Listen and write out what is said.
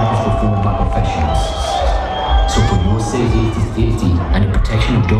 time is performed by professionals. So for your safety, safety, and the protection of those